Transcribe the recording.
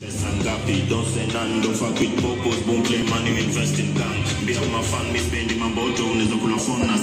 Pesa ngapi? Don't say none, don't fuck with purpose, Boomplay money, invest in. Be my fan, me spending my bottle, unaweza kula phone na.